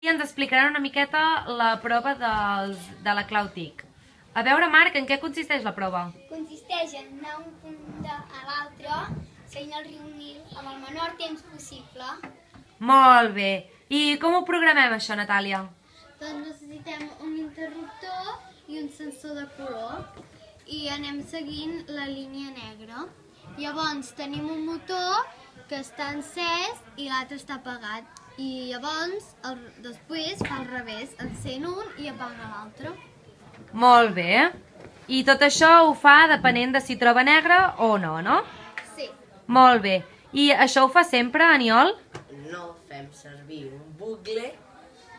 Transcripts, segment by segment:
i ens explicaran una miqueta la prova dels, de la clau TIC. A veure, Marc, en què consisteix la prova? Consisteix en anar un punt a l'altre, seguint el riu Nil, amb el menor temps possible. Molt bé. I com ho programem, això, Natàlia? Doncs necessitem un interruptor i un sensor de color i anem seguint la línia negra. Llavors tenim un motor que està encès i l'altre està apagat. I llavors, el, després fa al revés, encén un i apaga l'altre. Molt bé. I tot això ho fa depenent de si troba negre o no, no? Sí. Molt bé. I això ho fa sempre, Aniol? No fem servir un bucle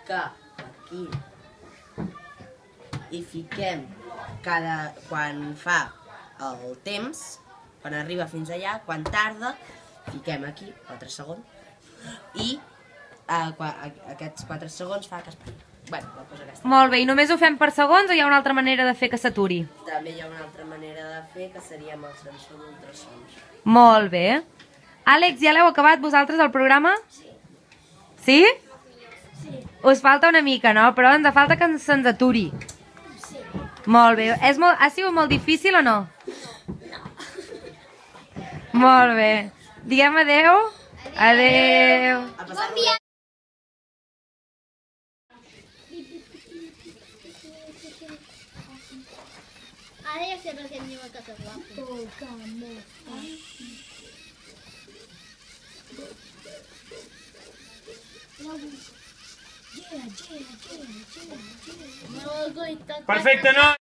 que aquí hi fiquem cada, quan fa el temps, quan arriba fins allà, quan tarda, fiquem aquí 4 segons i qua, a- aquests 4 segons fa que es pari. Bueno, la cosa aquesta. Molt bé. I només ho fem per segons o hi ha una altra manera de fer que s'aturi? També hi ha una altra manera de fer que seria amb el sensor d'ultrasons. Molt bé. Àlex, ja l'heu acabat vosaltres el programa? Sí. Sí? Sí. Us falta una mica, no? Però ens falta que se'ns aturi. Sí. Molt bé. És molt, ha sigut molt difícil o no? No. Molt bé. Diguem adeu. Adeu. A passar Bon dia. Ara ja sé per què em diuen que soc guapo. Perfecte, no?